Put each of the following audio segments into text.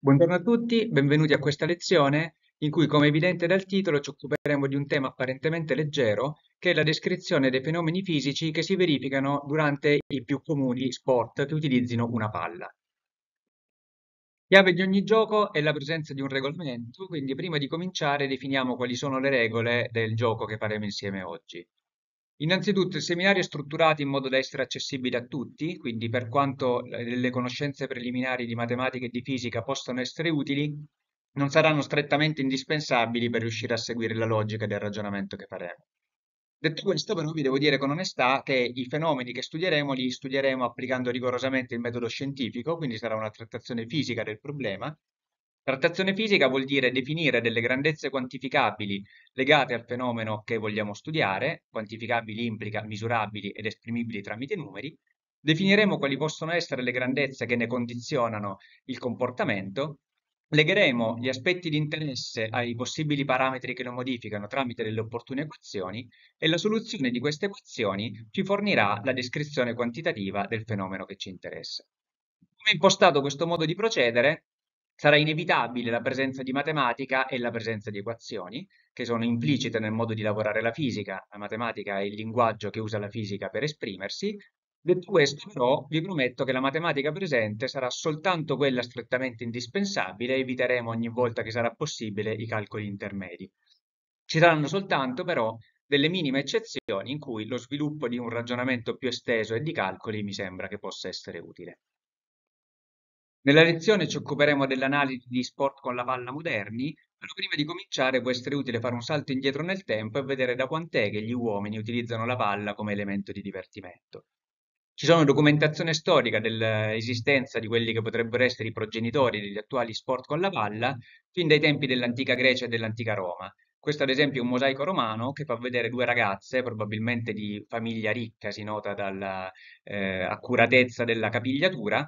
Buongiorno a tutti, benvenuti a questa lezione in cui, come evidente dal titolo, ci occuperemo di un tema apparentemente leggero, che è la descrizione dei fenomeni fisici che si verificano durante i più comuni sport che utilizzino una palla. Chiave di ogni gioco è la presenza di un regolamento, quindi prima di cominciare definiamo quali sono le regole del gioco che faremo insieme oggi. Innanzitutto il seminario è strutturato in modo da essere accessibile a tutti, quindi per quanto le conoscenze preliminari di matematica e di fisica possano essere utili, non saranno strettamente indispensabili per riuscire a seguire la logica del ragionamento che faremo. Detto questo, però, vi devo dire con onestà che i fenomeni che studieremo li studieremo applicando rigorosamente il metodo scientifico, quindi sarà una trattazione fisica del problema, Trattazione fisica vuol dire definire delle grandezze quantificabili legate al fenomeno che vogliamo studiare, quantificabili implica misurabili ed esprimibili tramite numeri, definiremo quali possono essere le grandezze che ne condizionano il comportamento, legheremo gli aspetti di interesse ai possibili parametri che lo modificano tramite delle opportune equazioni e la soluzione di queste equazioni ci fornirà la descrizione quantitativa del fenomeno che ci interessa. Come impostato questo modo di procedere, sarà inevitabile la presenza di matematica e la presenza di equazioni, che sono implicite nel modo di lavorare la fisica. La matematica è il linguaggio che usa la fisica per esprimersi. Detto questo, però, vi prometto che la matematica presente sarà soltanto quella strettamente indispensabile e eviteremo ogni volta che sarà possibile i calcoli intermedi. Ci saranno soltanto, però, delle minime eccezioni in cui lo sviluppo di un ragionamento più esteso e di calcoli mi sembra che possa essere utile. Nella lezione ci occuperemo dell'analisi di sport con la palla moderni, però prima di cominciare può essere utile fare un salto indietro nel tempo e vedere da quant'è che gli uomini utilizzano la palla come elemento di divertimento. Ci sono documentazione storica dell'esistenza di quelli che potrebbero essere i progenitori degli attuali sport con la palla fin dai tempi dell'antica Grecia e dell'antica Roma. Questo ad esempio è un mosaico romano che fa vedere due ragazze, probabilmente di famiglia ricca, si nota dall'accuratezza eh, della capigliatura,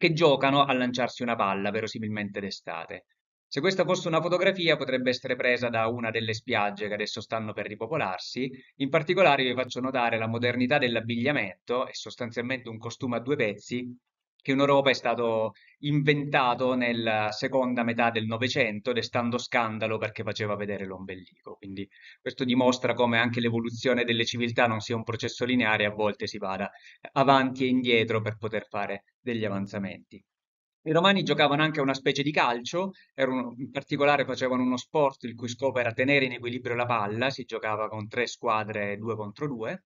che giocano a lanciarsi una palla, verosimilmente d'estate. Se questa fosse una fotografia potrebbe essere presa da una delle spiagge che adesso stanno per ripopolarsi, in particolare vi faccio notare la modernità dell'abbigliamento, è sostanzialmente un costume a due pezzi che in Europa è stato inventato nella seconda metà del Novecento, destando scandalo perché faceva vedere l'ombelico. Quindi questo dimostra come anche l'evoluzione delle civiltà non sia un processo lineare, a volte si vada avanti e indietro per poter fare degli avanzamenti. I romani giocavano anche una specie di calcio, un, in particolare facevano uno sport il cui scopo era tenere in equilibrio la palla, si giocava con tre squadre due contro due,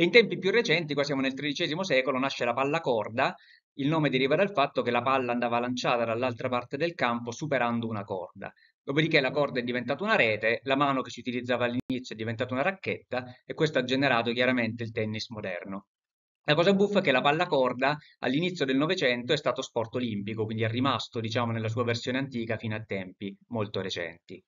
e in tempi più recenti, qua siamo nel XIII secolo, nasce la palla corda. Il nome deriva dal fatto che la palla andava lanciata dall'altra parte del campo superando una corda. Dopodiché la corda è diventata una rete, la mano che si utilizzava all'inizio è diventata una racchetta e questo ha generato chiaramente il tennis moderno. La cosa buffa è che la palla corda all'inizio del Novecento è stato sport olimpico, quindi è rimasto, diciamo, nella sua versione antica fino a tempi molto recenti.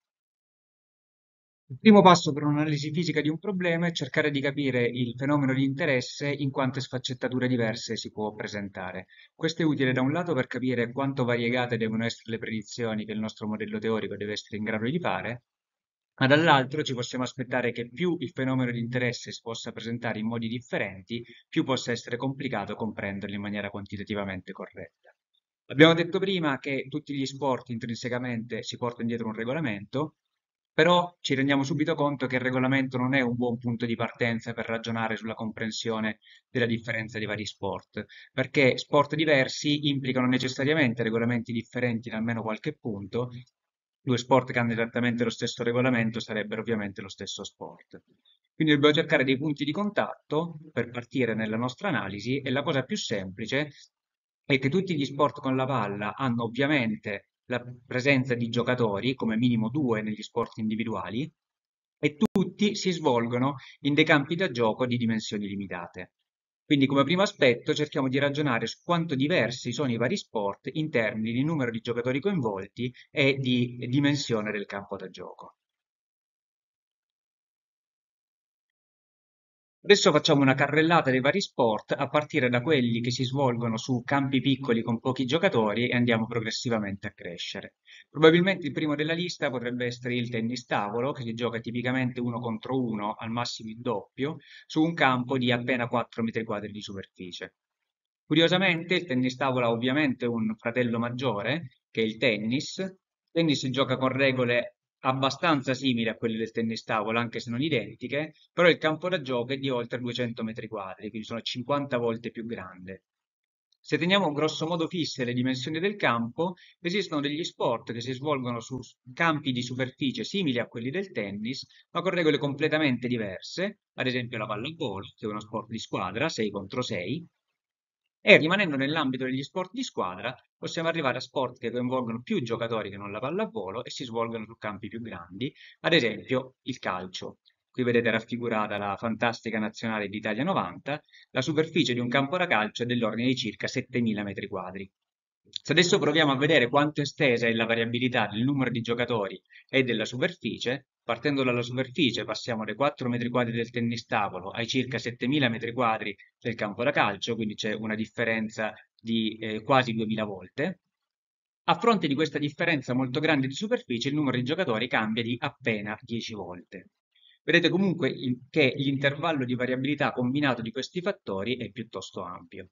Il primo passo per un'analisi fisica di un problema è cercare di capire il fenomeno di interesse in quante sfaccettature diverse si può presentare. Questo è utile da un lato per capire quanto variegate devono essere le predizioni che il nostro modello teorico deve essere in grado di fare, ma dall'altro ci possiamo aspettare che più il fenomeno di interesse si possa presentare in modi differenti, più possa essere complicato comprenderlo in maniera quantitativamente corretta. Abbiamo detto prima che tutti gli sport intrinsecamente si portano dietro un regolamento, però ci rendiamo subito conto che il regolamento non è un buon punto di partenza per ragionare sulla comprensione della differenza dei vari sport, perché sport diversi implicano necessariamente regolamenti differenti in almeno qualche punto. Due sport che hanno esattamente lo stesso regolamento sarebbero ovviamente lo stesso sport. Quindi dobbiamo cercare dei punti di contatto per partire nella nostra analisi e la cosa più semplice è che tutti gli sport con la palla hanno ovviamente la presenza di giocatori, come minimo due negli sport individuali, e tutti si svolgono in dei campi da gioco di dimensioni limitate. Quindi come primo aspetto cerchiamo di ragionare su quanto diversi sono i vari sport in termini di numero di giocatori coinvolti e di dimensione del campo da gioco. Adesso facciamo una carrellata dei vari sport a partire da quelli che si svolgono su campi piccoli con pochi giocatori e andiamo progressivamente a crescere. Probabilmente il primo della lista potrebbe essere il tennis tavolo, che si gioca tipicamente uno contro uno, al massimo il doppio, su un campo di appena 4 metri quadri di superficie. Curiosamente il tennis tavola ha ovviamente un fratello maggiore, che è il tennis. Il tennis si gioca con regole abbastanza simili a quelle del tennis tavola, anche se non identiche, però il campo da gioco è di oltre 200 metri quadri, quindi sono 50 volte più grande. Se teniamo grosso modo fisse le dimensioni del campo, esistono degli sport che si svolgono su campi di superficie simili a quelli del tennis, ma con regole completamente diverse, ad esempio la pallavolo, che è uno sport di squadra, 6 contro 6, e rimanendo nell'ambito degli sport di squadra, possiamo arrivare a sport che coinvolgono più giocatori che non la pallavolo e si svolgono su campi più grandi, ad esempio il calcio. Qui vedete raffigurata la fantastica nazionale d'Italia 90, la superficie di un campo da calcio è dell'ordine di circa 7000 metri quadri. Se adesso proviamo a vedere quanto estesa è la variabilità del numero di giocatori e della superficie, partendo dalla superficie passiamo dai 4 metri quadri del tennis tavolo ai circa 7000 metri quadri del campo da calcio, quindi c'è una differenza di eh, quasi 2000 volte. A fronte di questa differenza molto grande di superficie, il numero di giocatori cambia di appena 10 volte. Vedete comunque che l'intervallo di variabilità combinato di questi fattori è piuttosto ampio.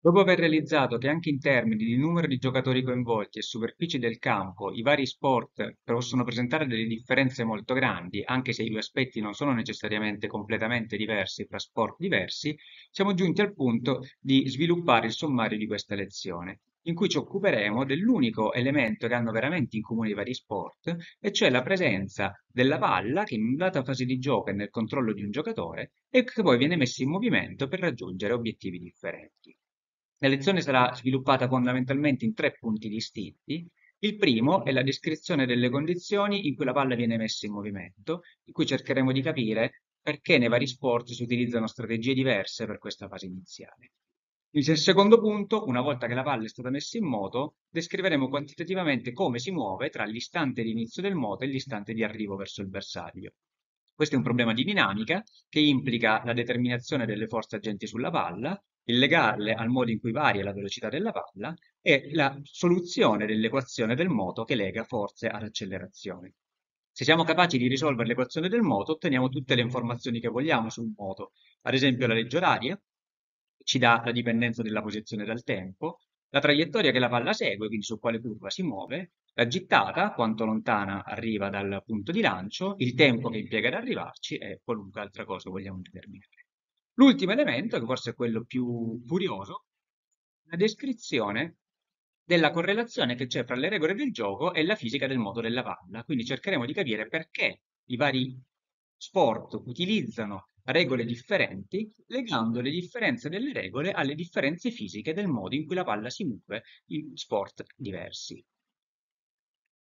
Dopo aver realizzato che anche in termini di numero di giocatori coinvolti e superficie del campo i vari sport possono presentare delle differenze molto grandi, anche se i due aspetti non sono necessariamente completamente diversi fra sport diversi, siamo giunti al punto di sviluppare il sommario di questa lezione in cui ci occuperemo dell'unico elemento che hanno veramente in comune i vari sport, e cioè la presenza della palla che in una data fase di gioco è nel controllo di un giocatore e che poi viene messa in movimento per raggiungere obiettivi differenti. La lezione sarà sviluppata fondamentalmente in tre punti distinti. Il primo è la descrizione delle condizioni in cui la palla viene messa in movimento, in cui cercheremo di capire perché nei vari sport si utilizzano strategie diverse per questa fase iniziale. Il secondo punto, una volta che la palla è stata messa in moto, descriveremo quantitativamente come si muove tra l'istante di inizio del moto e l'istante di arrivo verso il bersaglio. Questo è un problema di dinamica che implica la determinazione delle forze agenti sulla palla, il legarle al modo in cui varia la velocità della palla e la soluzione dell'equazione del moto che lega forze ad accelerazione. Se siamo capaci di risolvere l'equazione del moto, otteniamo tutte le informazioni che vogliamo sul moto, ad esempio la legge oraria, ci dà la dipendenza della posizione dal tempo, la traiettoria che la palla segue, quindi su quale curva si muove, la gittata, quanto lontana arriva dal punto di lancio, il tempo che impiega ad arrivarci e qualunque altra cosa vogliamo determinare. L'ultimo elemento, che forse è quello più curioso, la descrizione della correlazione che c'è fra le regole del gioco e la fisica del moto della palla. Quindi cercheremo di capire perché i vari sport utilizzano regole differenti, legando le differenze delle regole alle differenze fisiche del modo in cui la palla si muove in sport diversi.